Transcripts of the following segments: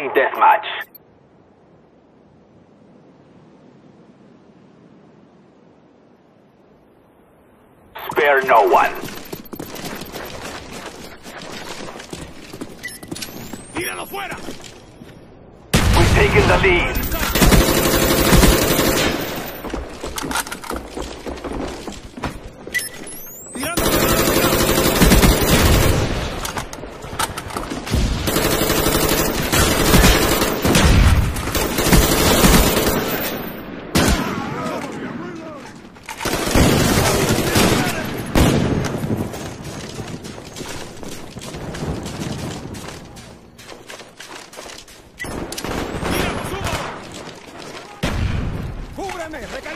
Team deathmatch. Spare no one. ¡Tíralo fuera! We've taken the lead.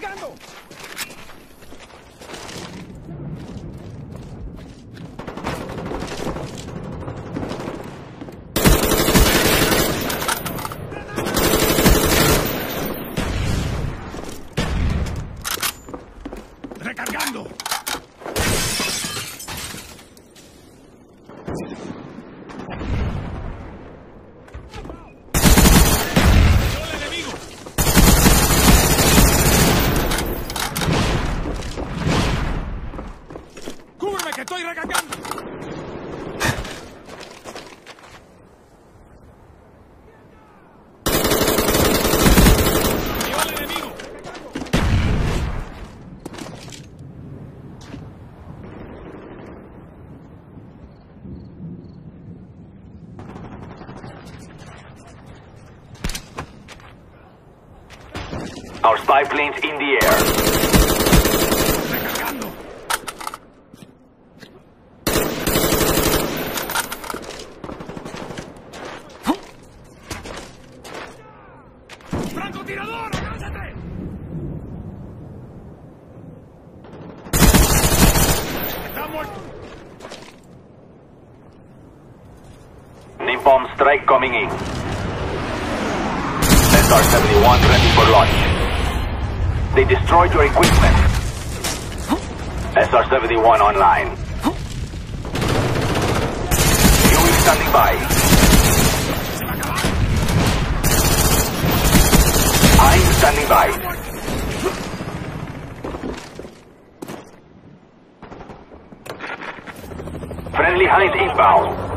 ¡Cúbreme! Our spy plane's in the air. ¡Francotirador! ¡Agáchate! ¡Está muerto! Strike coming in. SR-71 ready for launch. They destroyed your equipment. SR-71 online. Huey standing by. Friendly Hind inbound.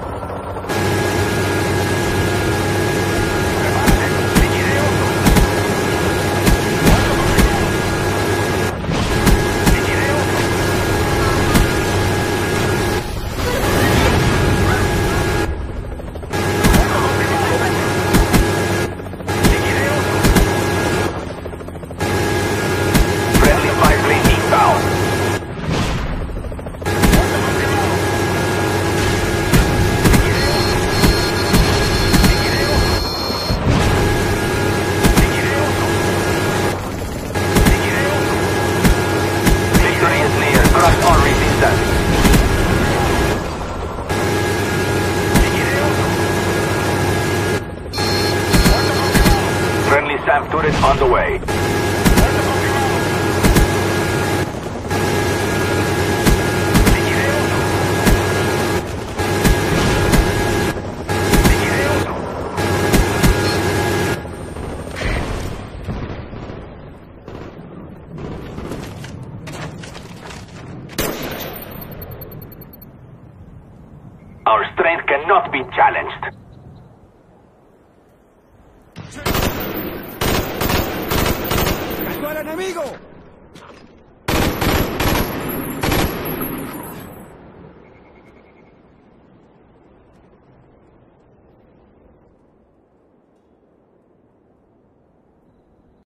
On the way. Our strength cannot be challenged. enemigo!